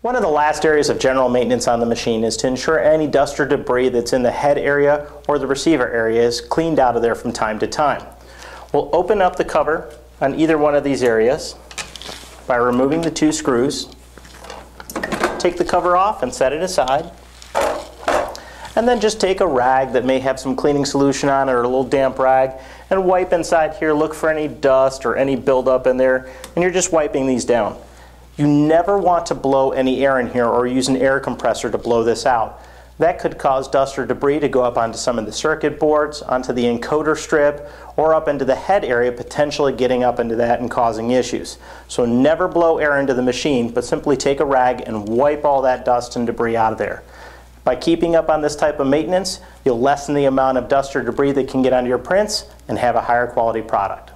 One of the last areas of general maintenance on the machine is to ensure any dust or debris that's in the head area or the receiver area is cleaned out of there from time to time. We'll open up the cover on either one of these areas by removing the two screws. Take the cover off and set it aside. And then just take a rag that may have some cleaning solution on it or a little damp rag and wipe inside here. Look for any dust or any buildup in there and you're just wiping these down. You never want to blow any air in here or use an air compressor to blow this out. That could cause dust or debris to go up onto some of the circuit boards, onto the encoder strip, or up into the head area, potentially getting up into that and causing issues. So never blow air into the machine, but simply take a rag and wipe all that dust and debris out of there. By keeping up on this type of maintenance, you'll lessen the amount of dust or debris that can get onto your prints and have a higher quality product.